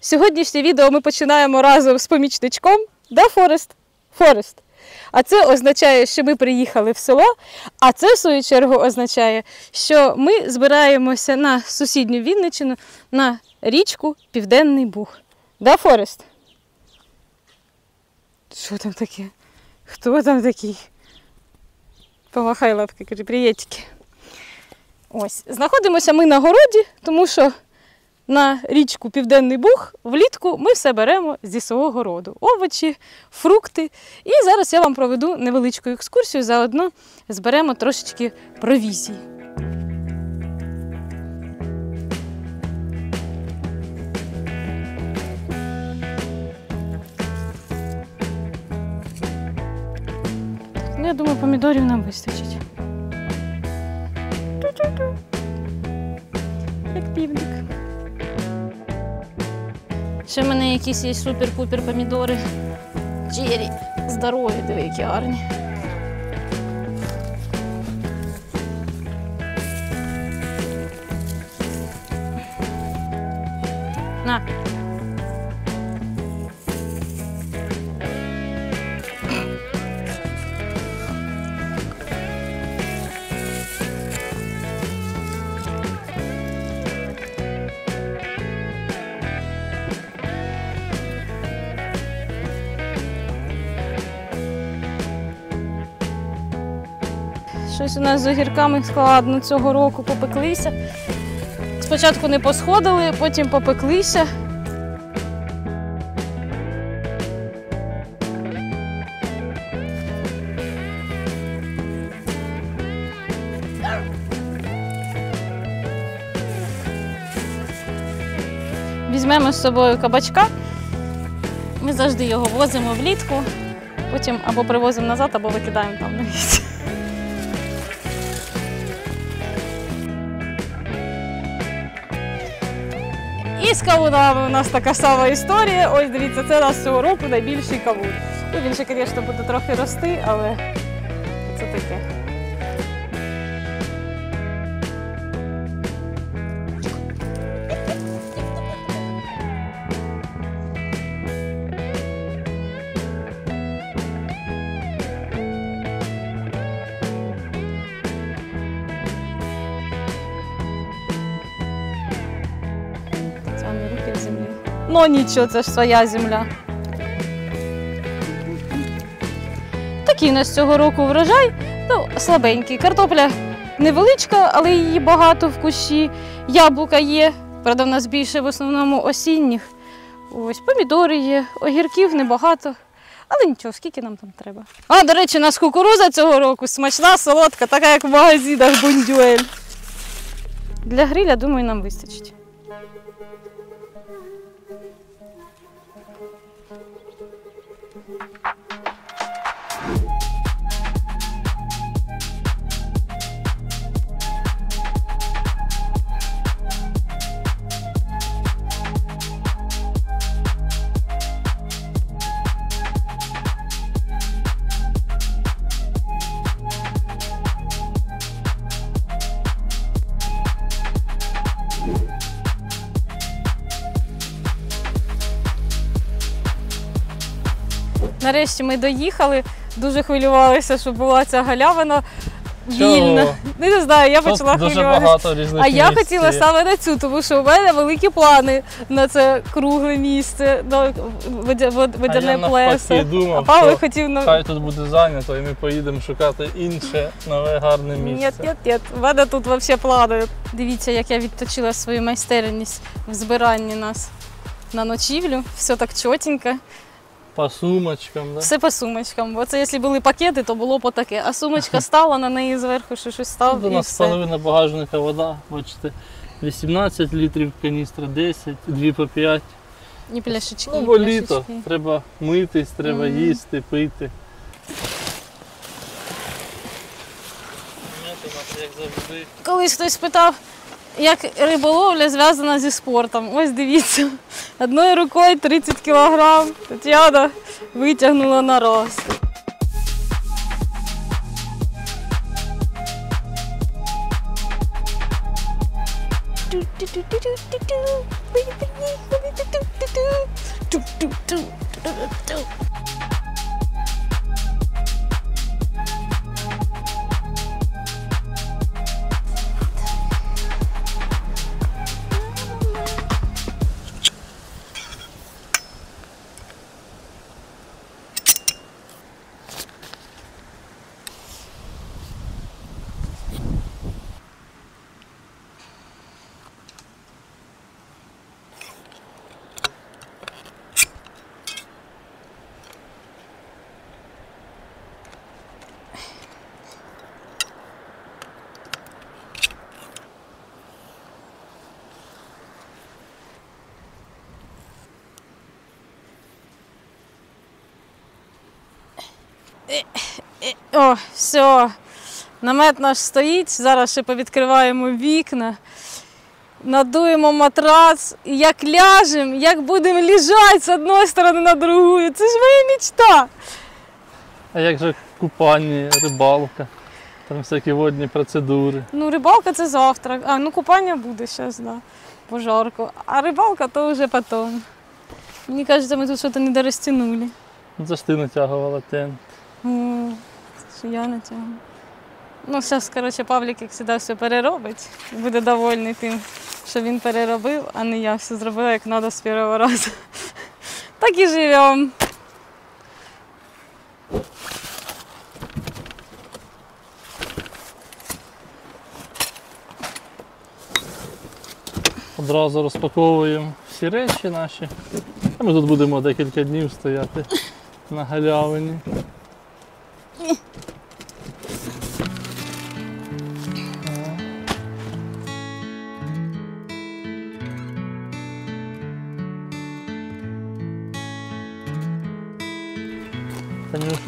Сьогоднішнє відео ми починаємо разом з помічничком. Да, Форест? Форест. А це означає, що ми приїхали в село, а це, в свою чергу, означає, що ми збираємося на сусідню Вінниччину на річку Південний Буг. Да, Форест? Що там таке? Хто там такий? Помахай лапки, кажи, привітики. Ось. Знаходимося ми на городі, тому що на річку Південний Буг влітку ми все беремо зі свого городу. Овочі, фрукти. І зараз я вам проведу невеличку екскурсію, заодно зберемо трошечки провізії. Ну, я думаю, помідорів нам вистачить. Як півник. Ще в мене якісь є супер-пупер помідори. Джері. Здорові, диви, які гарні. На. Щось у нас з огірками складно цього року попеклися. Спочатку не посходили, потім попеклися. Візьмемо з собою кабачка. Ми завжди його возимо влітку, потім або привозимо назад, або викидаємо там на місці. З у нас така сама історія. Ось дивіться, це у нас цього року найбільший кавун. Ну, він ще, звісно, буде трохи рости, але Ну нічого, це ж своя земля. Такий у нас цього року врожай. Ну, слабенький. Картопля невеличка, але її багато в кущі. Яблука є. Правда, в нас більше в основному осінніх. Ось помідори є, огірків небагато. Але нічого, скільки нам там треба. А, до речі, у нас кукуруза цього року смачна, солодка, така як в магазинах Бондюель. Для гриля, думаю, нам вистачить. Нарешті ми доїхали, дуже хвилювалися, щоб була ця галявина вільна. Ну, Не знаю, я Тут почала хвилюватися. А я місць хотіла саме на цю, тому що у мене великі плани на це кругле місце, на А водяне я плесо. А Павло хотів на хай тут буде зайнято, і ми поїдемо шукати інше нове гарне Ні, місце. ні, ні, у мене тут взагалі плани. Дивіться, як я відточила свою майстерність в збиранні нас на ночівлю. Все так чотенько. По сумочкам, да? Все по сумочкам. Бо це якщо були пакети, то було по таке. А сумочка стала на неї зверху, що щось став у нас половина багажника вода, бачите, 18 літрів каністра, 10, 2 по 5. І пляшечки. Ну, бо літо, треба митись, треба Мгм. їсти, пити. Колись хтось питав, як риболовля зв'язана зі спортом. Ось дивіться, одною рукою 30 кілограм. Тетяна витягнула на раз. О, все. Намет наш стоїть. Зараз ще повідкриваємо вікна, надуємо матрац. І як ляжемо, як будемо лежати з одної сторони на другу. Це ж моя мечта. А як же купання, рибалка, там всякі водні процедури. Ну, рибалка це завтра. А, ну купання буде зараз, да. Пожарку. А рибалка то вже потім. Мені кажеться, ми тут щось недорозтягнули. Ну, Це ж ти натягувала тент. О, це ж я. Ну, зараз, коротше, Павлік, як завжди, все переробить. Буде довольний тим, що він переробив, а не я все зробила як треба з першого разу. Так і живемо. Одразу розпаковуємо всі речі наші. Ми тут будемо декілька днів стояти на галявині.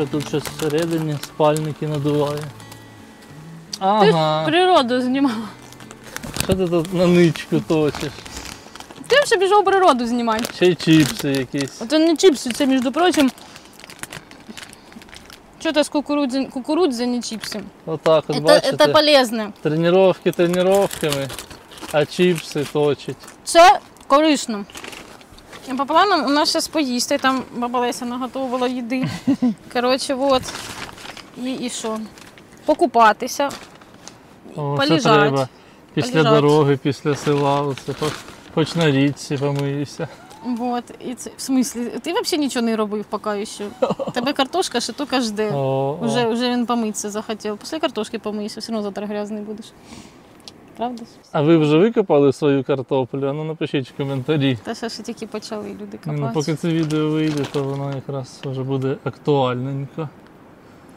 Танюша тут щось всередині спальники надуває. Ага, Природу знімала. що ти тут на ничку точиш? Ти вже пішов природу знімати. Ще й чіпси якісь. Це не чіпси, це, між прочим. Що-то з кукурудзи, кукурудзи, не чіпси. Отак от Это, бачите. это полезне. Тренировки тренировками, а чіпси точить. Це корисно. По планам у нас зараз поїсти, там баба Леся наготовила їди. Коротше, от. І, і що? Покупатися. О, це Полежать. треба. Після Полежать. дороги, після села, оце хоч, хоч на річці помиюся. Вот. І це, в смислі, ти взагалі нічого не робив поки що. Тебе картошка ще тільки жде. О, Уже, о. уже він помитися захотів. Після картошки помийся, все одно завтра грязний будеш. Правда? А ви вже викопали свою картоплю? А Ну напишіть в коментарі. Та ще ж тільки почали люди Ну, поки це відео вийде, то воно якраз вже буде актуальненько.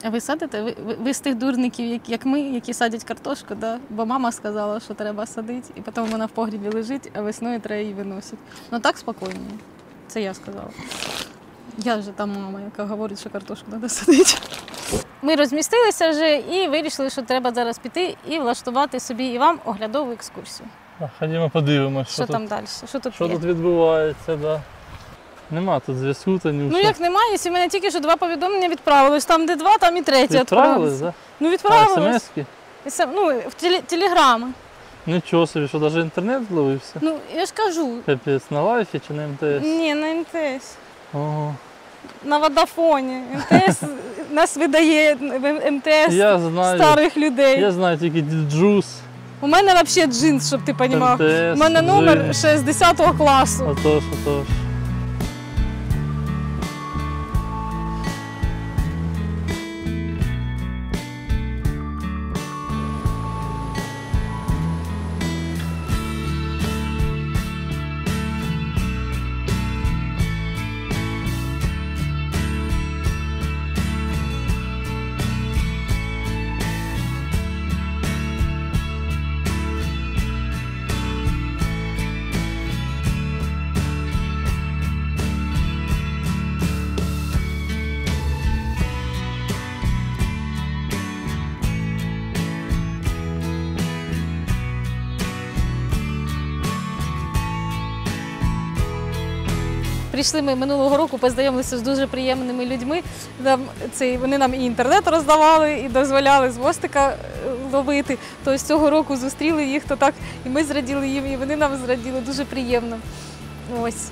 А ви садите? Ви, ви, ви з тих дурників, як, як ми, які садять картошку, да? бо мама сказала, що треба садити, і потім вона в погрібі лежить, а весною треба її виносити. Ну так спокійно. Це я сказала. Я вже та мама, яка говорить, що картошку треба садити. Ми розмістилися вже і вирішили, що треба зараз піти і влаштувати собі і вам оглядову екскурсію. Ходімо подивимося, Що, що, там тут, далі? Що тут що є? тут відбувається. Да. Нема тут зв'язку, Танюша. Ну як немає, якщо мене тільки що два повідомлення відправилось. Там де два, там і третє Відправили, відправилось. да? Ну? І сам- Ну, в теле, телеграми. Нічого собі, що навіть інтернет зловився. Ну, я ж кажу. Капець, на лайфі чи на МТС? Ні, на МТС. Ого. На Водафоні. МТС нас видає МТС Я знаю. старих людей. Я знаю тільки Djuice. У мене взагалі джинс, щоб ти розумів. У мене номер ще з 10 класу. Отож, отож. Прийшли ми минулого року, познайомилися з дуже приємними людьми. Нам цей, вони нам і інтернет роздавали, і дозволяли з мостика е, ловити. То з цього року зустріли їх, то так і ми зраділи їм, і вони нам зраділи. Дуже приємно. Ось.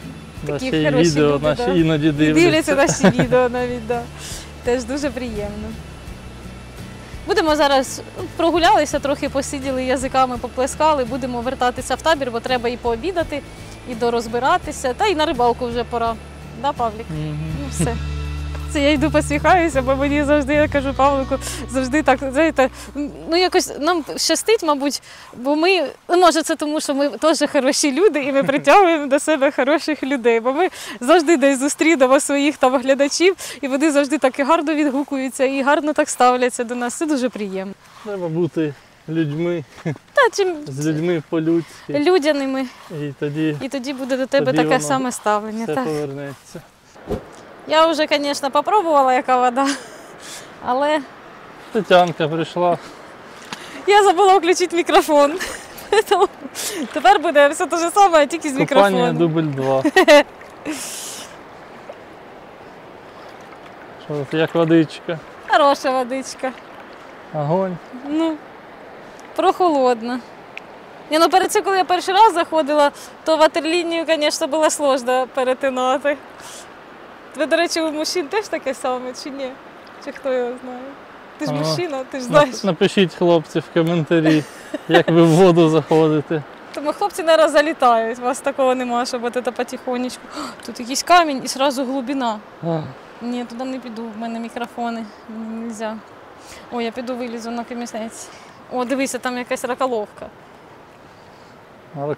Такі Наші хороші відео люди, наші да. іноді І дивляться. дивляться наші відео навіть, да. Теж дуже приємно. Будемо зараз прогулялися, трохи посиділи язиками, поплескали, будемо вертатися в табір, бо треба і пообідати, і дорозбиратися, та й на рибалку вже пора. Да, Павлік? Мгм. Ну все. Це я йду посміхаюся, бо мені завжди, я кажу Павлику, завжди так, знаєте, ну якось нам щастить, мабуть, бо ми, ну, може, це тому, що ми теж хороші люди, і ми притягуємо до себе хороших людей. Бо ми завжди десь зустрінемо своїх там глядачів, і вони завжди так і гарно відгукуються і гарно так ставляться до нас. Це дуже приємно. Треба бути людьми, Та чим з людьми по-людськи. людяними, І тоді і тоді буде до тебе таке саме ставлення. все Так. повернеться. Я вже, звісно, попробувала, яка вода, але. Тетянка прийшла. Я забула включити мікрофон. Тепер буде все те ж саме, тільки з Купання мікрофоном. дубль 2. Що це як водичка? Хороша водичка. Огонь. Ну, прохолодна. Ні, ну перед цим, коли я перший раз заходила, то ватерлінію, звісно, було сложно перетинати. Ви, до речі, у мужчин теж таке саме, чи ні? Чи хто його знає? Ти ж Ага. мужчина, ти ж знаєш. Напишіть хлопці в коментарі, як ви в воду заходите. Тому хлопці наразі залітають, у вас такого немає, щоб от це потихонечку. О, Тут якийсь камінь і одразу глибина. А, Ні, туди не піду, в мене мікрофони. Мені Нельзя. О, я піду вилізу на камінець. О, дивися, там якась раколовка.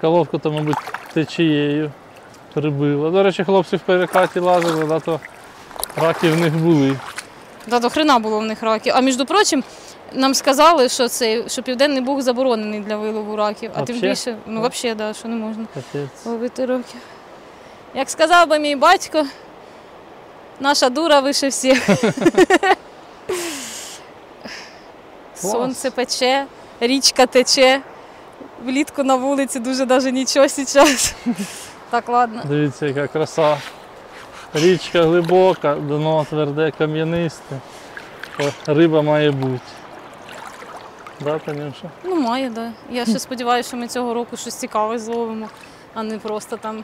Коловку то, мабуть, течією прибило. До речі, хлопці в перекаті лазили, да, то раки в них були. Да, до хрена було в них раків. А між прочим, нам сказали, що цей, що південний буг заборонений для вилову раків. А тим Вообще? більше, ну взагалі, да, що не можна Капець. ловити раків. Як сказав би мій батько, наша дура вище всіх. Сонце пече, річка тече. Влітку на вулиці дуже навіть нічого зараз. Так, ладно. Дивіться, яка краса. Річка глибока, дно тверде, кам'янисте. Риба має бути. Да, Танюша? Ну, має, да. Я ще сподіваюся, що ми цього року щось цікаве зловимо, а не просто там,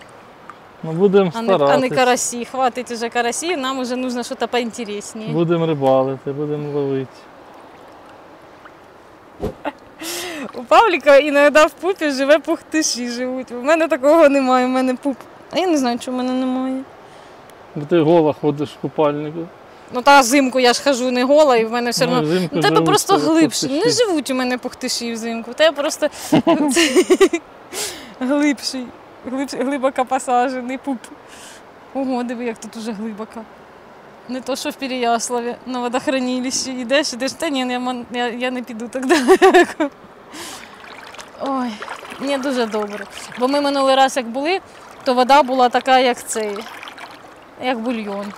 Ну, будемо а не, а не карасі. Хватить уже карасі, нам вже нужно щось поінтересніше. Будемо рибалити, будемо ловити. У Павліка іноді в пупі живе пухтиші живуть. У мене такого немає, у мене пуп. А я не знаю, чому в мене немає. Бо ти гола ходиш в купальнику. Ну та взимку я ж хажу не гола, і в мене все Ну, одно. взимку У тебе просто глибше. пухтиші. Не живуть у мене пухтиші взимку. Тебе просто глибший, глиб- глибоко посаджений пуп. Ого, диви, як тут уже глибоко. Не то, що в Переяславі на водохранилищі йдеш, ідеш, та ні, я, я, я не піду так далеко. Ой, ні, дуже добре. Бо ми минулий раз, як були, то вода була така, як цей, як бульйон.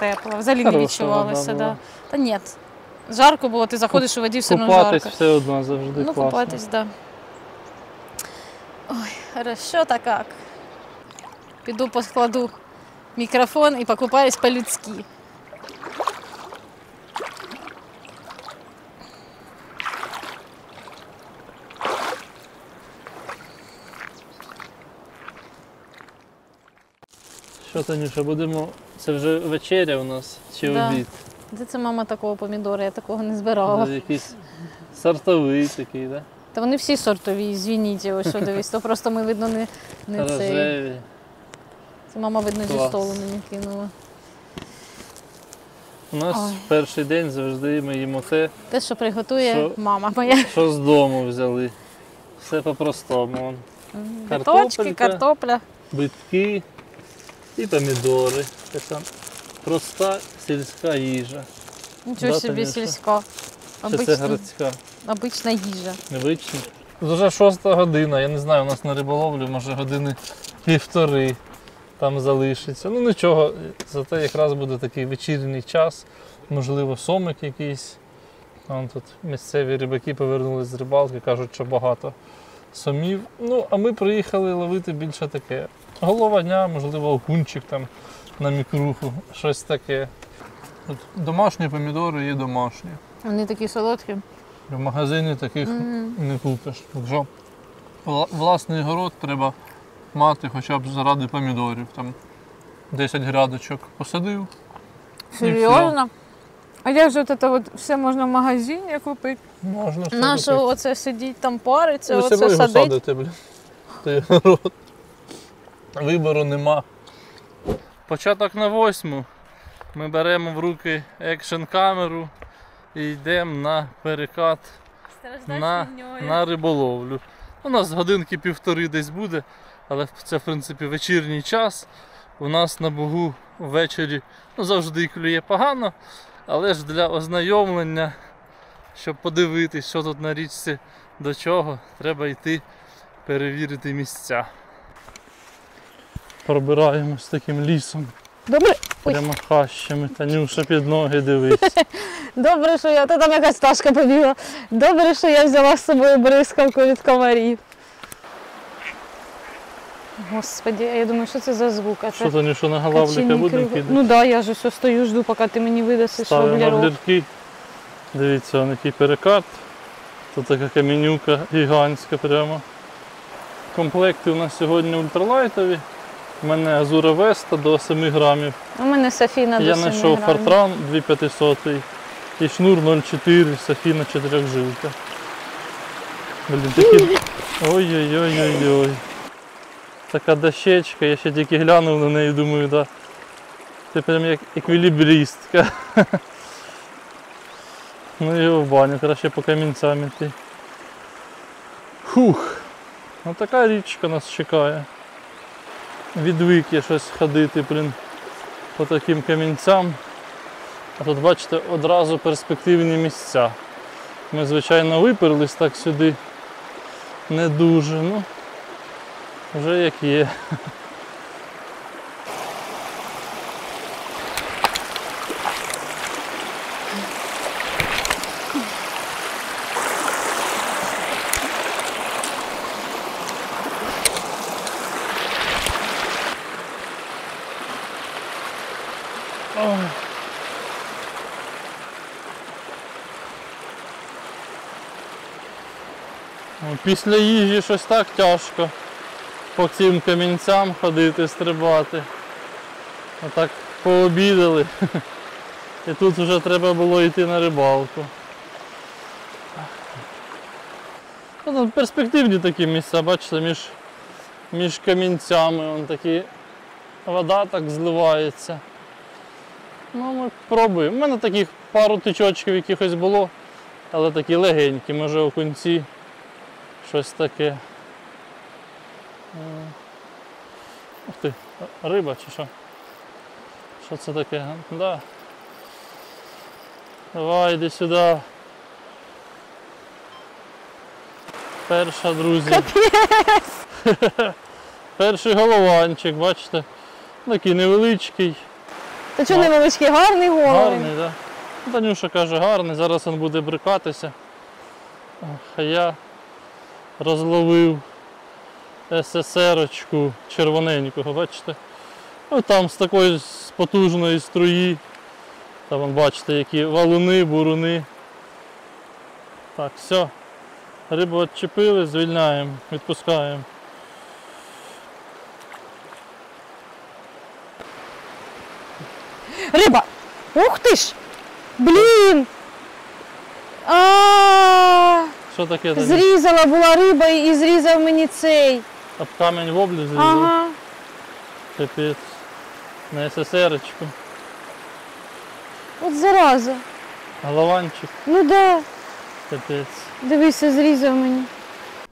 Тепла. Взагалі не Хороша відчувалася. вода Да. була. Та ні. Жарко було, ти заходиш у воді, все одно Купатись жарко. все одно завжди Ну, класно. купатись, да. Ой, хорошо так як. Піду поскладу мікрофон і покупаюсь по-людськи. Що, Танюша, будемо. Це вже вечеря у нас чи Да. обід? Де це мама такого помідора? Я такого не збирала. Це якийсь сортовий такий, да? Та вони всі сортові, звініть, ось дивись, то просто ми видно не, не цей. Це мама видно зі столу мені кинула. У нас Ой. перший день завжди ми їмо те, Те, що приготує Що? мама моя. що з дому взяли. Все по-простому. Картопля. Битки і помідори. Така проста сільська їжа. Нічого Да, собі конечно. сільська. Чи це Обична, городська? обична їжа. Невичні. Вже шоста година, я не знаю, у нас на риболовлю може години півтори там залишиться. Ну нічого, зате якраз буде такий вечірній час, можливо, сомик якийсь. Вон тут місцеві рибаки повернулись з рибалки, кажуть, що багато сомів. Ну, а ми приїхали ловити більше таке. Голова дня, можливо, окунчик там на мікруху, щось таке. От домашні помідори є домашні. Вони такі солодкі. В магазині таких Мгм. не купиш. Якщо власний город треба мати хоча б заради помідорів. Там 10 грядочок посадив. Серйозно? А як же от це от все можна в магазині купити? Можна все Нащо оце сидіть там париться, Ви оце себе його садить? садите, блін. Той город. Вибору нема. Початок на восьму. Ми беремо в руки екшн камеру і йдемо на перекат на, на риболовлю. У нас годинки півтори десь буде, але це в принципі вечірній час. У нас на Богу ввечері ну, завжди клює погано, але ж для ознайомлення, щоб подивитись, що тут на річці до чого, треба йти перевірити місця. Пробираємось таким лісом, Добре, прямо хащами. Танюша під ноги дивись. добре, що я, та там якась ташка побігла. Добре, що я взяла з собою бризкавку від комарів. Господи, а я думаю, що це за звук? А Що це Танюша на качині будемо кидати? Ну так, да, я ж ось стою, жду, поки ти мені видасиш Ставимо воблерок. блірки. Дивіться, он який перекат. Тут така каменюка гігантська прямо. Комплекти у нас сьогодні ультралайтові. У мене Азура Веста до 7 грамів. У мене Софіна до Я знайшов грамів. фортран 2500 і шнур 0,4 Софіна 4 жилка. Блін, такі. Ой-ой-ой-ой-ой. Така дощечка, я ще тільки глянув на неї, думаю, да. Ти прям як еквілібристка. Ну його в баню, краще по камінцям іти. Фух. Ну така річка нас чекає. Відвик я щось ходити, блін, по таким камінцям. А тут, бачите, одразу перспективні місця. Ми, звичайно, виперлись так сюди не дуже, ну вже як є. Після їжі щось так тяжко по цим камінцям ходити, стрибати. Отак пообідали. І тут вже треба було йти на рибалку. Ну, перспективні такі місця, бачите, між, між камінцями вон такі вода так зливається. Ну, ми пробуємо. У мене таких пару тичочків якихось було, але такі легенькі, може окунці, щось таке. Ух ти, риба чи що? Що це таке? Да. Давай, йди сюди. Перша, друзі. Перший голованчик, бачите? Такий невеличкий. Та чого невеличкий, гарний головень. Гарний, так? Да? Танюша каже, гарний, зараз він буде брикатися. А я розловив СССРочку червоненького, бачите? Ну там з такої потужної струї. Там бачите, які валуни, буруни. Так, все. Рибу відчепили, звільняємо, відпускаємо. Риба! Ух ти ж! Блін! А, Що таке тобі? Зрізала була риба і зрізав мені цей. Об камінь в облі зрізав? Ага. Капець. На СССРочку. От зараза. Голованчик, Ну да. капець. Дивися, зрізав мені.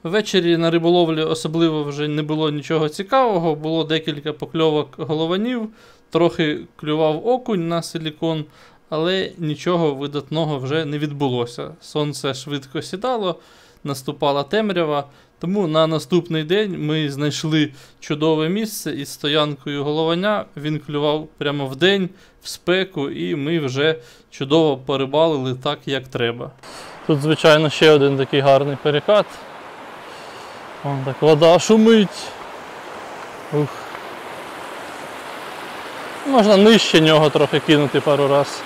Ввечері на риболовлі особливо вже не було нічого цікавого, було декілька покльовок голованів, трохи клював окунь на силікон, але нічого видатного вже не відбулося. Сонце швидко сідало, наступала темрява, тому на наступний день ми знайшли чудове місце із стоянкою головання. Він клював прямо в день, в спеку, і ми вже чудово порибалили так, як треба. Тут, звичайно, ще один такий гарний перекат. Вон так вода шумить. Ух. Можна нижче нього трохи кинути пару раз.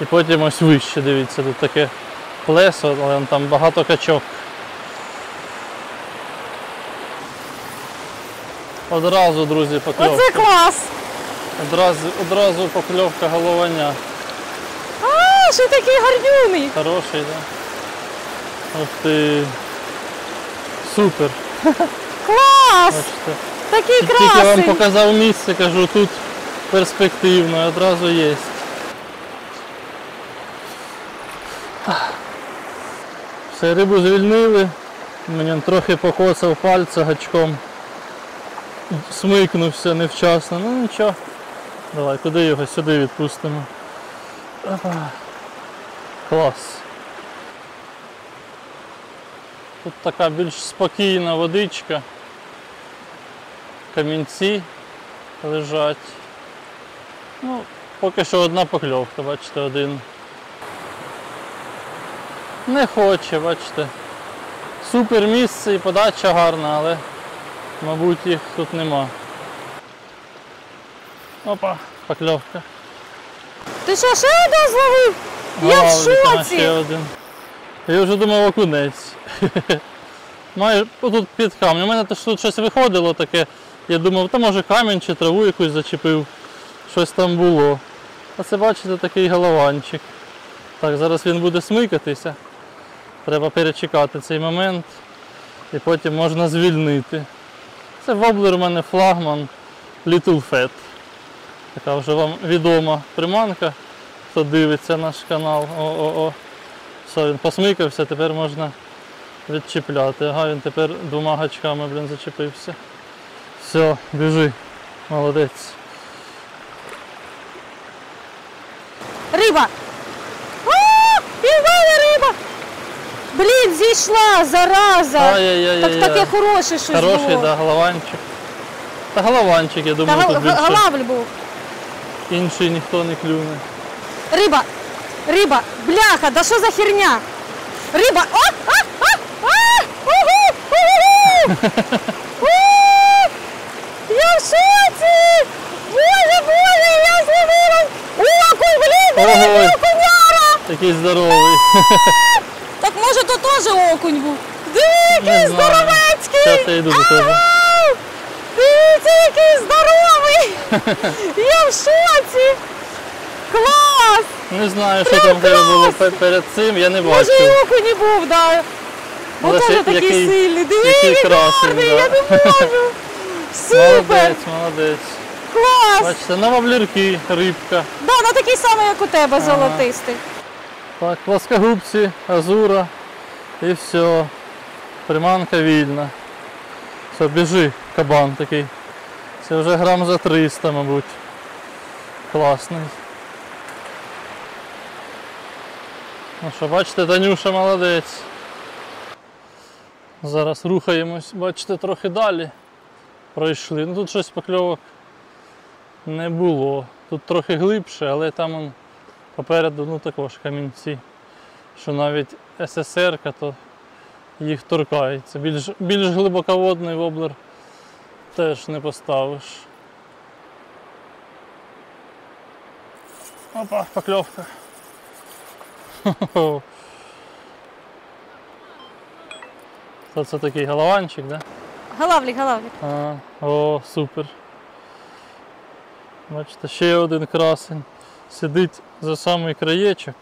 І потім ось вище, дивіться, тут таке плесо, але там багато качок. Одразу, друзі, покльовка. Оце клас! Одразу, одразу покльовка головання. А, що такий гарнюний. Хороший, так? Да? Ух ти. Супер. Клас! Бачите. Такий Тільки вам показав місце, кажу, тут перспективно, одразу є. Все, рибу звільнили. Мені трохи покоцав пальця гачком. Смикнувся невчасно. Ну нічого. Давай, куди його? Сюди відпустимо. Клас. Тут така більш спокійна водичка камінці лежать. Ну, поки що одна покльовка, бачите, один. Не хоче, бачите. Супер місце і подача гарна, але, мабуть, їх тут нема. Опа, покльовка. Ти що, ще один зловив? Я в шоці. ще один. Я вже думав окунець. Має тут під камнем. У мене тут щось виходило таке. Я думав, та може камінь чи траву якусь зачепив. Щось там було. А це бачите такий голованчик. Так, зараз він буде смикатися. Треба перечекати цей момент. І потім можна звільнити. Це воблер у мене флагман Little Fat. Така вже вам відома приманка хто дивиться наш канал. О-о-о. Все, він посмикався, тепер можна відчіпляти. Ага, він тепер двома гачками, блін, зачепився. Все, біжи. Молодець. Риба! А, і в мене риба! Блін, зійшла, зараза! Ай-яй-яй-яй. Так таке хороше щось Хороший, було. да, голованчик. Та голованчик, я думаю, гал- тут більше галавль був. інший ніхто не клюне. Риба! Риба! Бляха, да що за херня? Риба! О! А! А! А! Угу! Угу! У! Я в шоці! Боже, боже, я зловила! Окунь, блін! Ого! Ого! Окуняра! Такий здоровий. Може то теж окунь був? Знаю. здоровецький! Дивіться, який здоровий! Я в шоці! Клас! Не знаю, що там в було перед цим, я не Може і бачив. окунь і був, да. Бо Але теж ще такий який- сильний. Диви, який який красень, гарний, да. я не можу. Супер! Молодець, молодець. Клас! Бачите, на воблірки, рибка. Да, ну такий самий, як у тебе, золотистий. Так, плоскогубці, азура і все. Приманка вільна. Все, біжи, кабан такий. Це вже грам за 300, мабуть. Класний. Ну що, бачите, Танюша молодець. Зараз рухаємось, бачите, трохи далі пройшли. Ну тут щось покльовок не було. Тут трохи глибше, але там он Попереду ну, також камінці, що навіть СССР, то їх торкається. Більш, більш глибоководний воблер теж не поставиш. Опа, покльовка. Хо-хо. То це такий голованчик, да? Галавлік, галавлік. А, о, супер. Бачите, ще один красень. Сидить за самий краєчок.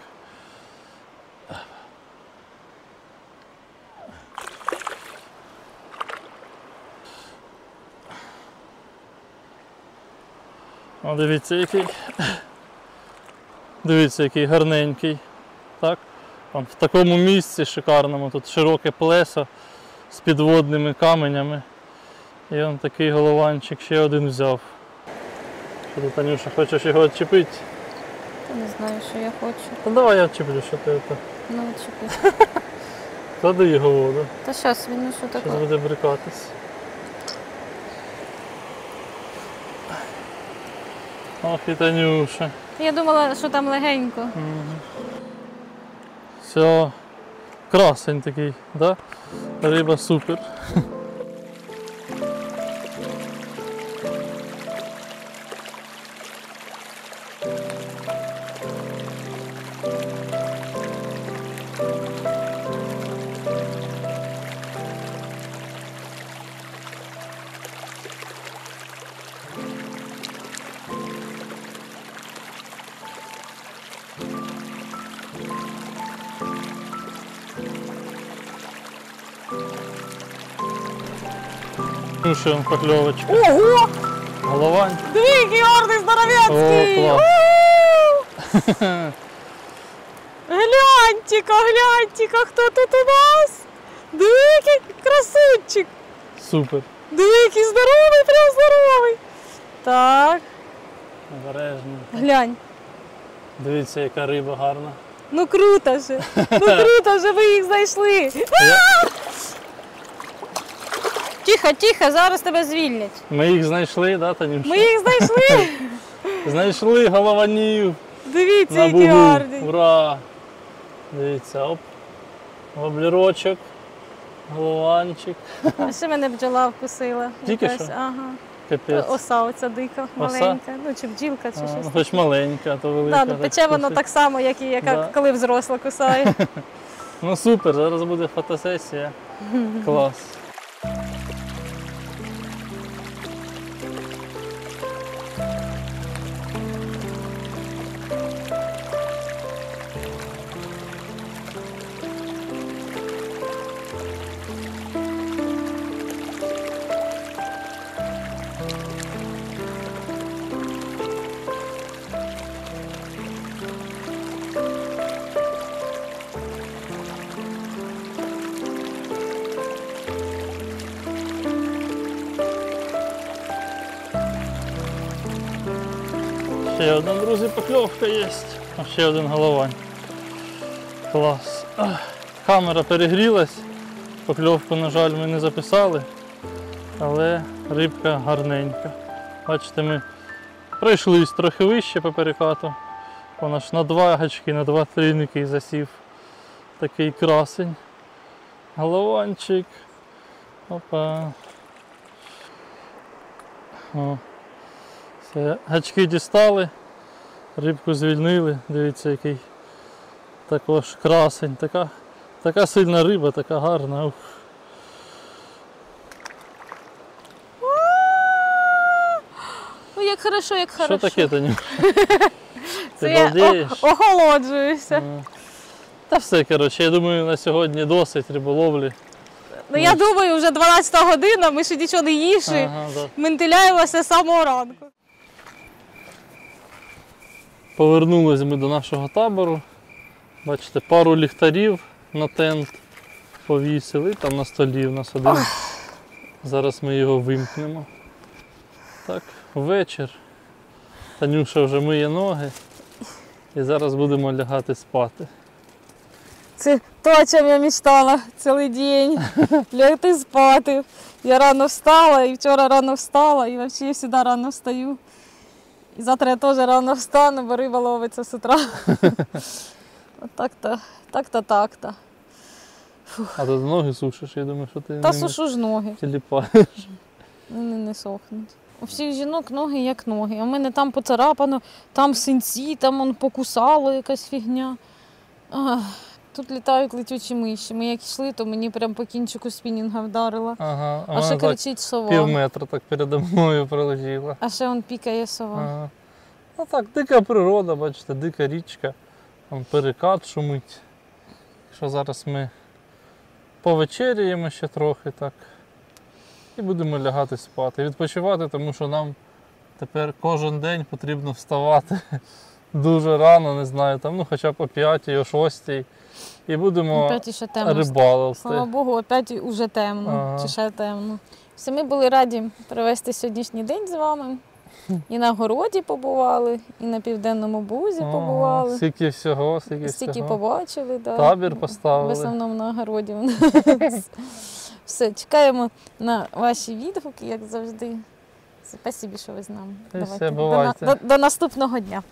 О, дивіться, який. Дивіться, який гарненький. Так? Вон в такому місці шикарному, тут широке плесо з підводними каменями. І он такий голованчик ще один взяв. Що ти, Танюша, хочеш його відчепити? Не знаю, що я хочу. Та давай я відчеплю, що ти це. Ну, чекай. Клади його воду. Та зараз він ну що Зараз таке. буде брикатись. Ох і Танюша. Я думала, що там легенько. Все. Красень такий, да? Риба супер. Ну що. Ого! Головань. Диви, який гарний здоровецький! О, Гляньте-ка, гляньте-ка, хто тут у нас? Диви, який красунчик! Супер. Диви, який здоровий, прям здоровий. Так, Обережно. глянь. Дивіться, яка риба гарна. Ну круто же. Ну круто же, ви їх знайшли. Я- Тихо, тихо, зараз тебе звільнять. Ми їх знайшли, да, Танюш? Ми їх знайшли. Знайшли голованів Дивіться, на які бугу. гарні. Ура! Дивіться, оп. Воблерочок, голованчик. А ще мене бджола вкусила. Тільки Якась, що? Ага. Капець. Оса оця дика, Оса? маленька. Ну, чи бджілка, чи А, щось. ну, хоч маленька, а то велика. Так, ну, так пече воно так само, як і яка, Да. коли взросла кусає. Ну супер, зараз буде фотосесія. Клас. Ще один головань. Клас. Камера перегрілась. Покльовку, на жаль, ми не записали. Але рибка гарненька. Бачите, ми пройшлись трохи вище по перекату. Вона ж на два гачки, на два трійники засів. Такий красень. Голованчик. Опа. О. Все, гачки дістали, рибку звільнили, дивіться, який також красень, така, така сильна риба, така гарна. Ух. Ну, як хорошо, як хорошо. Що таке, Таню? Це Ти я балдієш? о- охолоджуюся. Та все, коротше, я думаю, на сьогодні досить риболовлі. Ну, я думаю, вже 12 година, ми ще нічого не їшли. Ага, да. Ментиляємося з самого ранку. Повернулись ми до нашого табору. Бачите, пару ліхтарів на тент повісили, там на столі у нас один. Зараз ми його вимкнемо. Так, вечір. Танюша вже миє ноги. І зараз будемо лягати спати. Це то, о чому я мечтала цілий день. Лягти спати. Я рано встала, і вчора рано встала, і взагалі я завжди рано встаю. І завтра я теж рано встану, бо риба ловиться з утра. Так-то, так-то, так-то. А ти ноги сушиш, я думаю, що ти Та сушу ж ноги, тіліпаєш. вони не сохнуть. У всіх жінок ноги як ноги. А в мене там поцарапано, там синці, там он покусало якась фігня. Ах, тут літають летючі миші. Ми як йшли, то мені прям по кінчику спінінга вдарила. Ага, а А ще кричить сова. пів метра так передо мною пролетіла. А ще он пікає сова. Ага. Ну так, дика природа, бачите, дика річка, там перекат шумить. Якщо зараз ми повечеряємо ще трохи так. І будемо лягати спати. Відпочивати, тому що нам тепер кожен день потрібно вставати дуже рано, не знаю, там, ну хоча б о 5, о 6. І будемо Опять ще темно. рибалити. Слава Богу, опять уже темно. Ага. Чи ще темно. Все, ми були раді провести сьогоднішній день з вами. І на городі побували, і на південному бузі О, побували. Скільки всього, скільки Стільки всього. побачили, да. Табір В основному на городі. Все, чекаємо на ваші відгуки, як завжди. Спасибі, що ви з нами. Й все, До, до, до наступного дня.